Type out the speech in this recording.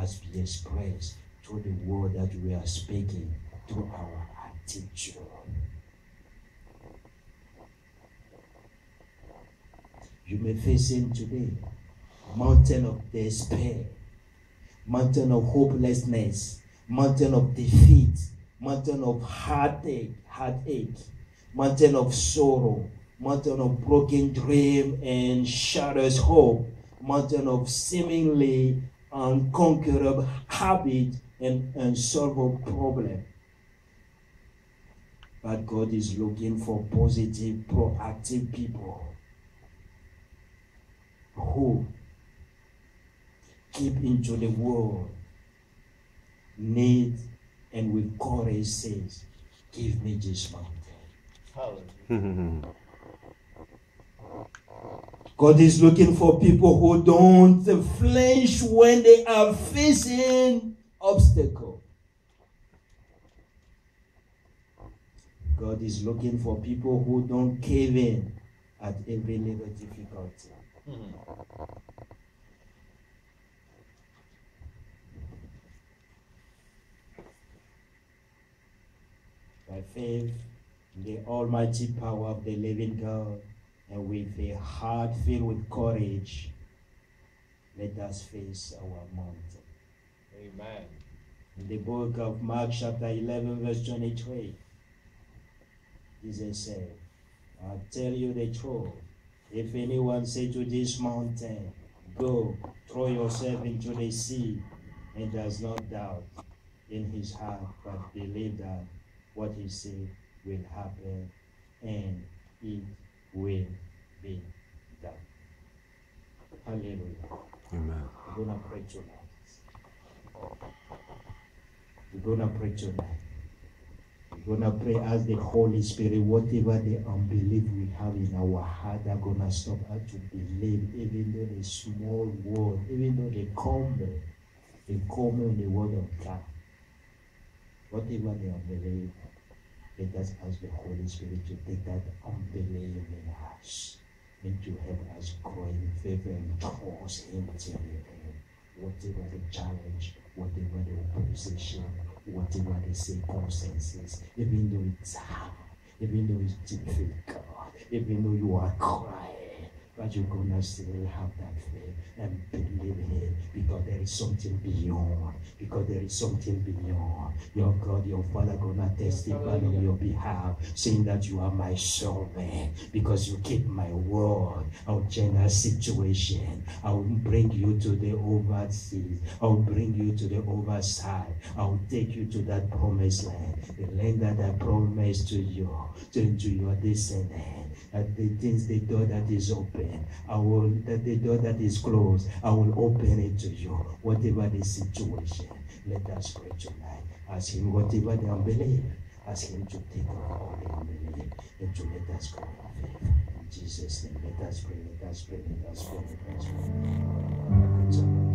must be expressed through the word that we are speaking, through our attitude. You may face him today, mountain of despair, mountain of hopelessness, mountain of defeat, mountain of heartache, heartache, mountain of sorrow, mountain of broken dream and shattered hope, mountain of seemingly unconquerable habit and unsolvable problem. But God is looking for positive, proactive people who keep into the world, need and with courage says, Give me this mountain. Hallelujah. God is looking for people who don't flinch when they are facing obstacle. God is looking for people who don't cave in at every little difficulty. By faith the almighty power of the living God and with a heart filled with courage, let us face our mountain. Amen. In the book of Mark, chapter 11, verse 23, Jesus said, I'll tell you the truth. If anyone say to this mountain, Go, throw yourself into the sea, and does not doubt in his heart, but believe that what he said will happen, and it will be done. Hallelujah. Amen. We're gonna pray tonight. We're gonna pray tonight. We're gonna pray as the Holy Spirit, whatever the unbelief we have in our heart, are gonna stop us to believe, even though the small word, even though they come, they come in the word of God. Whatever the unbelief, let us ask the Holy Spirit to take that unbelief in us and to help us grow in favor and trust Him till the end. Whatever the challenge, whatever the opposition, whatever the circumstances, even though it's hard, even though it's difficult, even though you are crying, but you're gonna still have that faith and believe Him because there is something beyond. Because there is something beyond. Your God, your Father, gonna testify on your behalf, saying that you are my servant because you keep my word. I'll change that situation. I will bring you to the overseas. I'll bring you to the overside. I'll take you to that promised land, the land that I promised to you, to, to your descendants that the things the door that is open i will that the door that is closed i will open it to you whatever the situation let us pray tonight. Ask him whatever the unbelief ask him to take away the unbelief and to let us go in faith. In jesus name let us pray let us pray let us pray let us pray